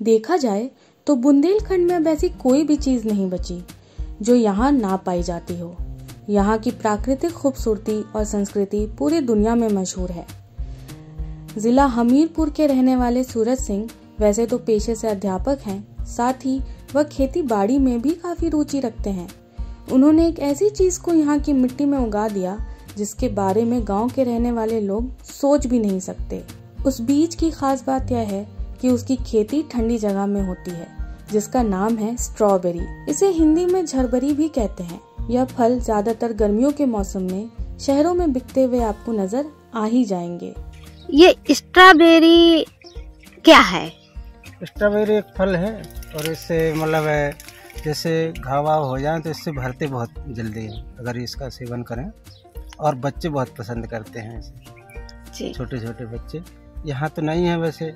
देखा जाए तो बुंदेलखंड में ऐसी कोई भी चीज़ नहीं बची, जो यहाँ ना पाई जाती हो। यहाँ की प्राकृतिक खूबसूरती और संस्कृति पूरी दुनिया में मशहूर है। जिला हमीरपुर के रहने वाले सूरज सिंह वैसे तो पेशे से अध्यापक हैं, साथ ही वह खेती बाड़ी में भी काफ़ी रुचि रखते हैं। उन्होंने एक ऐसी चीज़ को यहाँ की मिट्टी में उगा दिया, जिसके बारे में गाँव के रहने वाले लोग सोच भी नहीं सकते। उस बीज की खास बात यह है कि उसकी खेती ठंडी जगह में होती है जिसका नाम है स्ट्रॉबेरी। इसे हिंदी में झरबरी भी कहते हैं। यह फल ज़्यादातर गर्मियों के मौसम में शहरों में बिकते हुए आपको नज़र आ ही जाएँगे। ये स्ट्रॉबेरी क्या है? स्ट्रॉबेरी एक फल है और इससे मतलब है जैसे घावा हो जाए तो इससे भरते बहुत जल्दी हैं अगर इसका सेवन करें। और बच्चे बहुत पसंद करते हैं इसे। छोटे छोटे बच्चे। यहाँ तो नहीं है वैसे।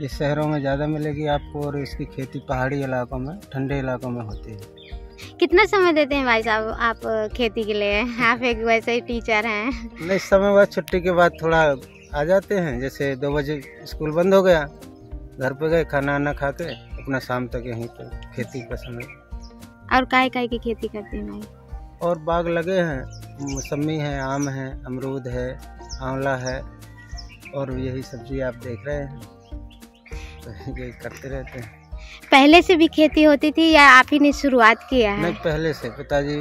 ये शहरों में ज़्यादा मिलेगी आपको और इसकी खेती पहाड़ी इलाकों में ठंडे इलाकों में होती है। कितना समय देते हैं भाई साहब आप खेती के लिए? आप एक वैसे ही टीचर हैं। नहीं समय बाद छुट्टी के बाद थोड़ा आ जाते हैं जैसे दो बजे स्कूल बंद हो गया घर पे गए खाना वाना खा के अपना शाम तक यहीं पे खेती का समय। और काय काय की खेती करते हैं भाई? और बाग लगे हैं मौसमी है आम है अमरूद है आंवला है और यही सब्ज़ी आप देख रहे हैं। तो यही करते रहते हैं। पहले से भी खेती होती थी या आप ही ने शुरुआत किया है? नहीं पहले से। पिताजी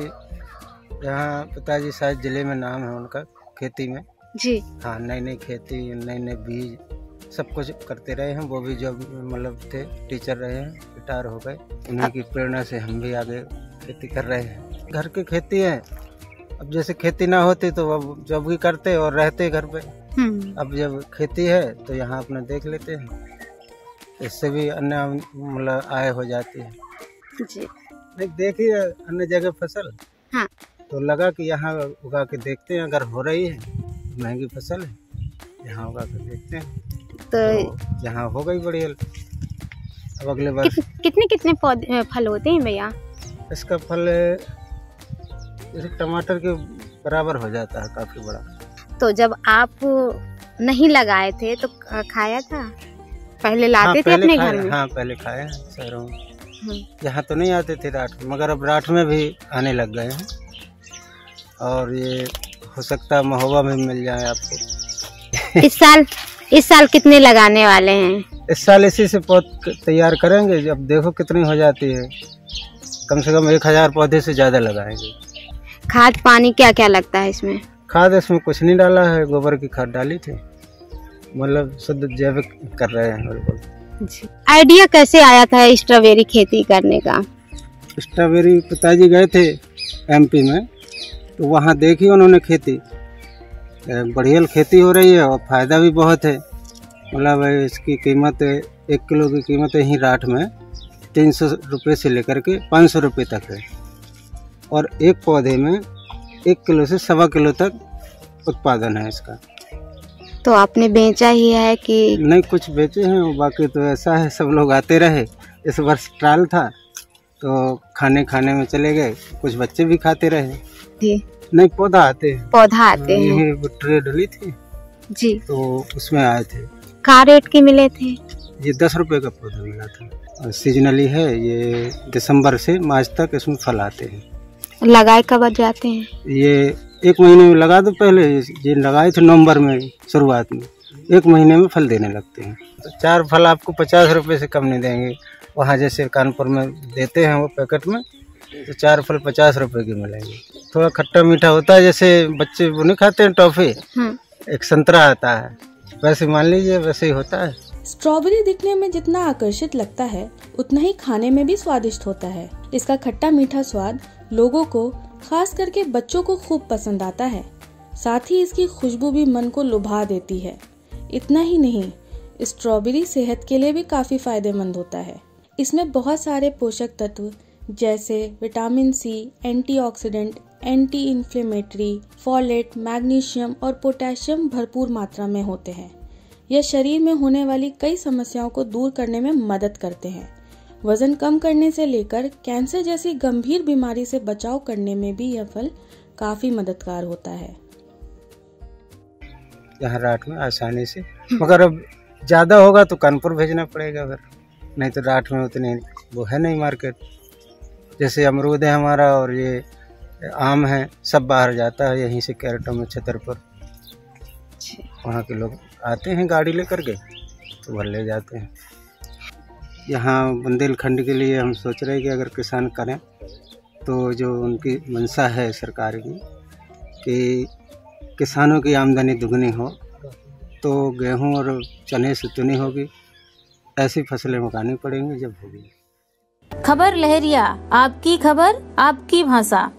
यहाँ पिताजी शायद ज़िले में नाम है उनका खेती में। जी। हाँ नई नई खेती नए नए बीज सब कुछ करते रहे हैं। वो भी जब मतलब थे टीचर रहे हैं रिटायर हो गए। उन्हीं की प्रेरणा से हम भी आगे खेती कर रहे हैं। घर की खेती है। अब जैसे खेती ना होती तो अब जब भी करते और रहते घर पे। हम्म। अब जब खेती है तो यहाँ अपना देख लेते हैं। इससे भी अन्य मतलब आय हो जाती है। जी। देखिए अन्य जगह फ़सल। हाँ। तो लगा कि यहाँ उगा के देखते हैं अगर हो रही है महँगी फ़सल है। यहाँ उगा के देखते हैं। तो तो यहाँ हो गई बढ़िया अब अगले बार कित, कितने कितने पौधे फल होते हैं भैया? इसका फल जैसे टमाटर के बराबर हो जाता है काफ़ी बड़ा। तो जब आप नहीं लगाए थे तो खाया था? पहले लाते हाँ, थे पहले अपने घर में? हाँ पहले खाए शहरों में हम्म। यहाँ तो नहीं आते थे राठ मगर अब राठ में भी आने लग गए हैं। और ये हो सकता है महोबा में मिल जाए आपको। इस साल इस साल कितने लगाने वाले हैं? इस साल इसी से पौध तैयार करेंगे जब देखो कितनी हो जाती है। कम से कम एक हज़ार पौधे से ज़्यादा लगाएँगे। खाद पानी क्या क्या लगता है इसमें? खाद इसमें कुछ नहीं डाला है गोबर की खाद डाली थी। मतलब शुद्ध जैविक कर रहे हैं बिल्कुल आइडिया कैसे आया था स्ट्रॉबेरी खेती करने का? स्ट्रॉबेरी पिताजी गए थे एमपी में तो वहाँ देखी उन्होंने खेती। बढ़िया खेती हो रही है और फ़ायदा भी बहुत है। मतलब इसकी कीमत एक किलो की कीमत यहीं राठ में। तीन सौ रुपये से लेकर के पाँच सौ रुपये तक है। और एक पौधे में एक किलो से सवा किलो तक उत्पादन है इसका। तो आपने बेचा ही है कि नहीं कुछ बेचे हैं बाकी तो ऐसा है सब लोग आते रहे। इस वर्ष ट्रायल था तो खाने खाने में चले गए कुछ बच्चे भी खाते रहे। जी। नहीं पौधा आते हैं। पौधा आते हैं। ट्रे डली थी। जी। तो उसमें आए थे। का रेट के मिले थे? ये दस रुपए का पौधा मिला था। और सीजनली है ये दिसंबर से मार्च तक इसमें फल आते हैं। लगाए कब जाते हैं? ये एक महीने में लगा दो पहले ये लगाए थे नवंबर में शुरुआत में। एक महीने में फल देने लगते हैं। तो चार फल आपको पचास रुपए से कम नहीं देंगे। वहाँ जैसे कानपुर में देते हैं वो पैकेट में तो चार फल पचास रुपए के मिलेंगे। थोड़ा खट्टा मीठा होता है जैसे बच्चे वो नहीं खाते हैं टॉफी हम्म। एक संतरा आता है। वैसे मान लीजिए वैसे ही होता है। स्ट्रॉबेरी दिखने में जितना आकर्षित लगता है उतना ही खाने में भी स्वादिष्ट होता है। इसका खट्टा मीठा स्वाद लोगों को खास करके बच्चों को खूब पसंद आता है। साथ ही इसकी खुशबू भी मन को लुभा देती है। इतना ही नहीं, स्ट्रॉबेरी सेहत के लिए भी काफ़ी फ़ायदेमंद होता है। इसमें बहुत सारे पोषक तत्व, जैसे vitamin C, antioxidant anti inflammatory folate, magnesium और पोटेशियम भरपूर मात्रा में होते हैं। यह शरीर में होने वाली कई समस्याओं को दूर करने में मदद करते हैं। वज़न कम करने से लेकर कैंसर जैसी गंभीर बीमारी से बचाव करने में भी यह फल काफ़ी मददगार होता है। यहाँ राठ में आसानी से। मगर अब ज़्यादा होगा तो कानपुर भेजना पड़ेगा फिर। नहीं तो राठ में उतनी वो है नहीं मार्केट। जैसे अमरूद है हमारा और ये आम है सब बाहर जाता है यहीं से कैरेटों में छतर पर। वहाँ के लोग आते हैं गाड़ी लेकर के तो भर ले जाते हैं। यहाँ बुंदेलखंड के लिए हम सोच रहे हैं कि अगर किसान करें तो जो उनकी मंशा है सरकार की, कि किसानों की आमदनी दुगनी हो तो गेहूँ और चने से चुनी होगी। ऐसी फ़सलें उगानी पड़ेंगी जब होगी। खबर लहरिया, आपकी खबर, आपकी भाषा।